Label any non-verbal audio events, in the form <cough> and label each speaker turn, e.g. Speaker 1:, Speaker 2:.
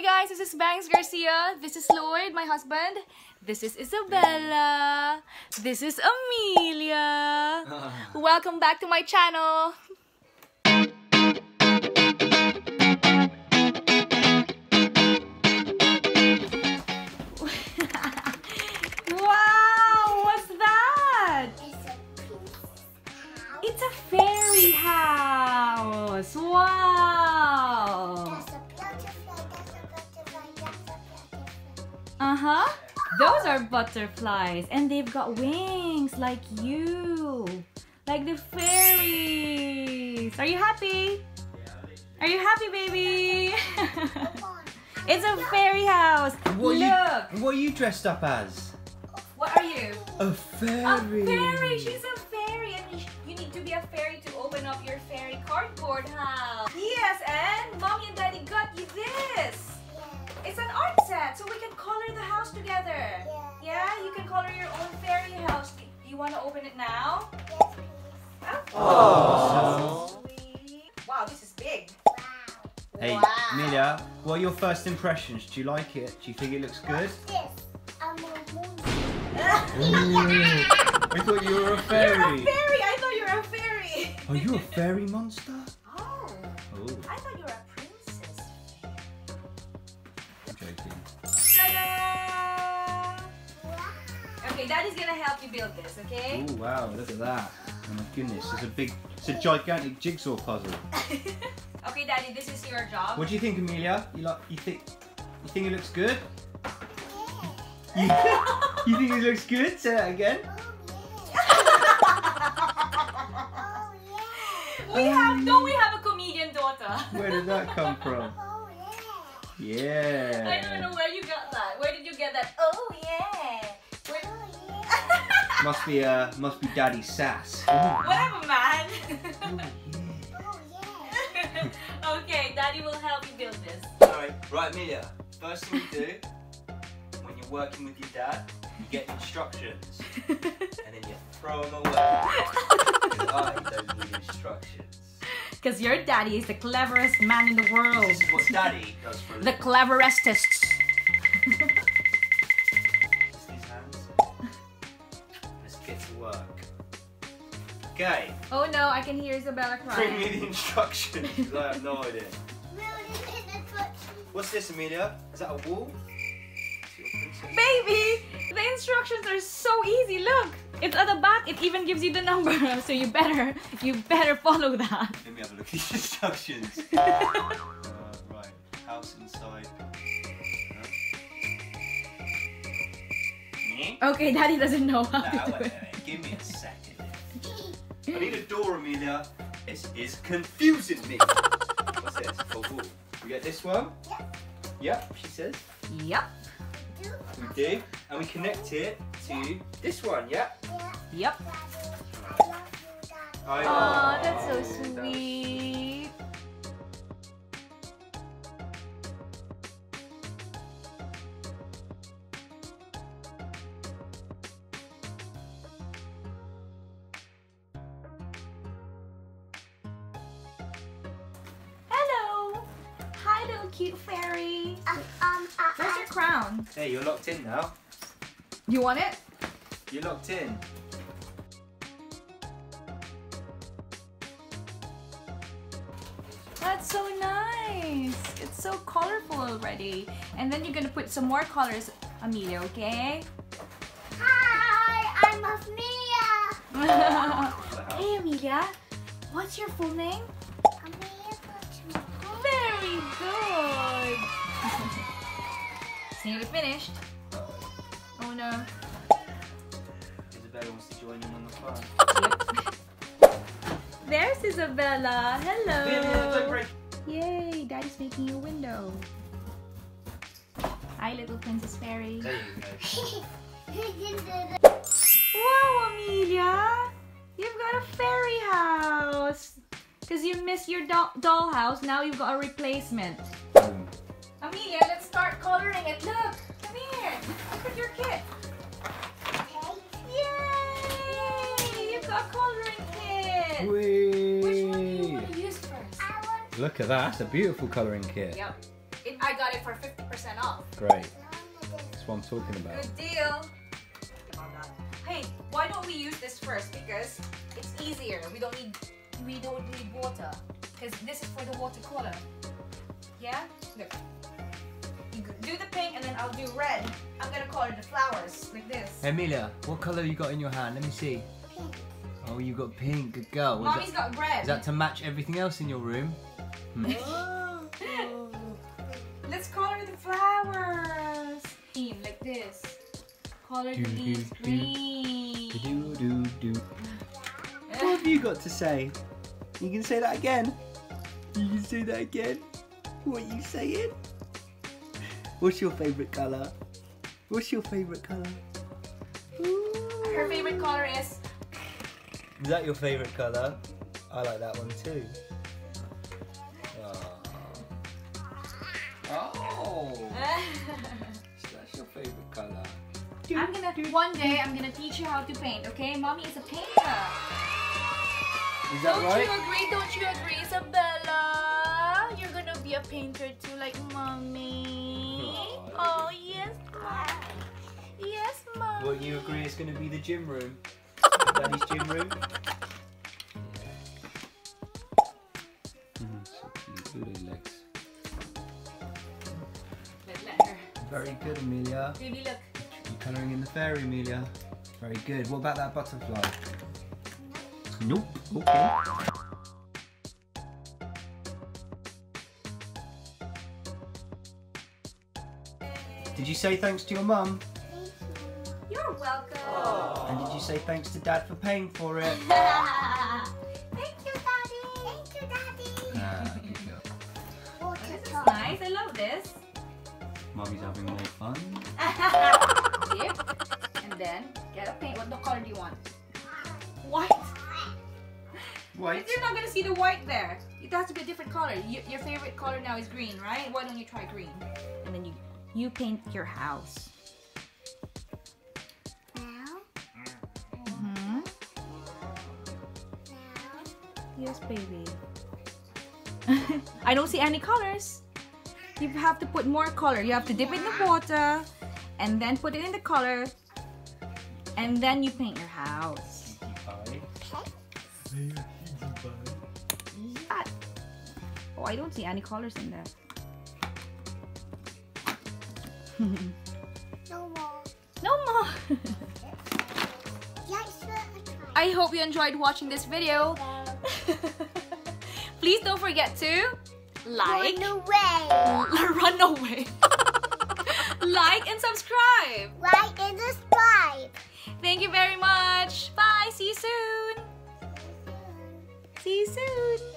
Speaker 1: Hey guys, this is Bangs Garcia. This is Lloyd, my husband. This is Isabella. This is Amelia. <laughs> Welcome back to my channel. Uh-huh. Those are butterflies and they've got wings like you. Like the fairies. Are you happy? Are you happy, baby? <laughs> it's a fairy house.
Speaker 2: What
Speaker 1: Look.
Speaker 2: Are you, what are you dressed up as?
Speaker 1: What are you?
Speaker 2: A fairy.
Speaker 1: A fairy. She's a fairy, and you- you need to be a fairy to open up your fairy cardboard house. Yes, and mommy and daddy got you this. It's an art set, so we can color house together. Yeah, you can color your own fairy house. Do you want to open it now?
Speaker 2: Oh.
Speaker 1: Sweet. Wow, this is big. Wow.
Speaker 2: Hey,
Speaker 1: Wow.
Speaker 2: Amelia, what are your first impressions? Do you like it? Do you think it looks good? Yes, I'm a monster. I thought you were a fairy.
Speaker 1: You're a
Speaker 2: fairy.
Speaker 1: fairy. I thought you were a fairy.
Speaker 2: Are you a <laughs> fairy monster?
Speaker 1: Okay, Daddy's gonna help you build this, okay?
Speaker 2: Oh wow, look at that. Oh my goodness, it's a big, it's a gigantic jigsaw puzzle. <laughs>
Speaker 1: okay, Daddy, this is your job.
Speaker 2: What do you think, Amelia? You like? You think? You think it looks good? You, <laughs> you think it looks good? Say that again. Oh, yeah. <laughs>
Speaker 1: we have, don't we have a comedian daughter?
Speaker 2: Where did that come from? Oh yeah. Yeah.
Speaker 1: I don't know where you got that. Where did you get that? Oh yeah. Where...
Speaker 2: Must be uh, must be Daddy Sass.
Speaker 1: Whatever, man.
Speaker 2: Oh, <laughs> <laughs>
Speaker 1: okay, Daddy will help you build this.
Speaker 2: Alright, right, Amelia. First thing you do when you're working with your dad, you get instructions <laughs> and then you throw them away. 'Cause I don't need instructions.
Speaker 1: Because your daddy is the cleverest man in the world.
Speaker 2: This is what Daddy does for
Speaker 1: The cleverestest.
Speaker 2: Let's to work. Okay,
Speaker 1: oh no, I can hear Isabella crying.
Speaker 2: bring me the instructions. I have no idea. <laughs> What's this, Amelia? Is that a wall? Is it your princess?
Speaker 1: Baby, the instructions are so easy. Look, it's at the back. It even gives you the number, <laughs> so you better, you better follow that.
Speaker 2: Let me have a look at these <laughs> instructions. uh, right, house inside. Me?
Speaker 1: Okay, Daddy doesn't know how
Speaker 2: Nah,
Speaker 1: to do
Speaker 2: wait,
Speaker 1: it.
Speaker 2: wait, wait, give me a second. I need a door, Amelia. This is confusing me. What's this? Oh, cool. We get this one? Yep, she says.
Speaker 1: Yep,
Speaker 2: We do. And we connect it to this one, Yep.
Speaker 1: yep.
Speaker 2: I
Speaker 1: Hi, little cute fairy. Uh, um, uh, Where's your uh, crown?
Speaker 2: Hey, you're locked in now.
Speaker 1: You want it?
Speaker 2: You're locked in.
Speaker 1: That's so nice. It's so colorful already. And then you're gonna put some more colors, Amelia, okay?
Speaker 3: Hi, I'm Afnia. <laughs>
Speaker 1: hey, Amelia. What's your full name?
Speaker 3: Amelia
Speaker 1: Very good. it's nearly finished. Oh no.
Speaker 2: Isabella wants to join in on the fun. <laughs>
Speaker 1: There's Isabella. Hello. Yay, Daddy's making you a window. Hi, little Princess Fairy.
Speaker 2: There you go. <laughs>
Speaker 1: Wow, Amelia! You've got a fairy house! Because you missed your doll dollhouse, now you've got a replacement. Mm.
Speaker 2: Boom.
Speaker 1: Amelia, let's start coloring it. Look! Come here! Look at your kit! Yay! You've got a coloring kit! Which one do you
Speaker 2: Whee!
Speaker 1: want to use first?
Speaker 2: Look at that. That's a beautiful colouring kit.
Speaker 1: Yep. It, I got it for 50% off.
Speaker 2: Great. That's what I'm talking about.
Speaker 1: Good deal. Hey, why don't we use this first? Because it's easier. We don't need we don't need water. Because this is for the watercolor. Yeah? Look. You do the pink and then I'll do red. I'm gonna color the flowers like this.
Speaker 2: Amelia, what colour you got in your hand? Let me see. Pink. Oh, you got pink. Good girl. Was
Speaker 1: Mommy's
Speaker 2: that,
Speaker 1: got red.
Speaker 2: is that to match everything else in your room? Hmm. <laughs>
Speaker 1: Let's color the flowers. Theme like this. Color the
Speaker 2: Do, do,
Speaker 1: leaves
Speaker 2: do.
Speaker 1: green.
Speaker 2: Do, do, do. <laughs> What have you got to say? You can say that again. You can say that again. What are you saying? What's your favourite colour? What's your favourite colour?
Speaker 1: Her favorite color is
Speaker 2: Is that your favourite colour? I like that one too. Ah. Oh, <laughs> so that's your favourite colour.
Speaker 1: I'm gonna one day I'm gonna teach you how to paint, okay? Mommy is a painter.
Speaker 2: Is that
Speaker 1: don't
Speaker 2: right?
Speaker 1: you agree? Don't you agree, Isabella? You're gonna be a painter too, like mommy. Oh yes, mom. Yes, mom.
Speaker 2: Well, you agree it's going to be the gym room? Daddy's gym room? So cute. Look at those legs.
Speaker 1: Let, let her.
Speaker 2: Very good, Amelia.
Speaker 1: Baby, look.
Speaker 2: You're colouring in the fairy, Amelia. Very good. What about that butterfly? Nope. Okay. Did you say thanks to your mum?
Speaker 1: You're welcome.
Speaker 2: And did you say thanks to dad for paying for it? <laughs>
Speaker 1: Thank you, Daddy. Thank you, Daddy.
Speaker 2: Ah, good girl.
Speaker 1: This is nice. I love this.
Speaker 2: Mummy's having more fun. <laughs>
Speaker 1: Dip. And then get a paint. What color do you want? White.
Speaker 2: Wait.
Speaker 1: But you're not gonna see the white there. It has to be a different color. Y- your favorite color now is green, right? Why don't you try green? And then you you paint your house. Now. hmm now? Yes, baby. <laughs> I don't see any colors. You have to put more color. You have to dip it in the water and then put it in the color and then you paint your house. That. Oh, I don't see any colors in there.
Speaker 3: No more.
Speaker 1: no more. <laughs> I hope you enjoyed watching this video. <laughs> Please don't forget to like,
Speaker 3: Run away. <laughs>
Speaker 1: run away, like and subscribe.
Speaker 3: Like and subscribe.
Speaker 1: Thank you very much. Bye. See you soon. See you soon.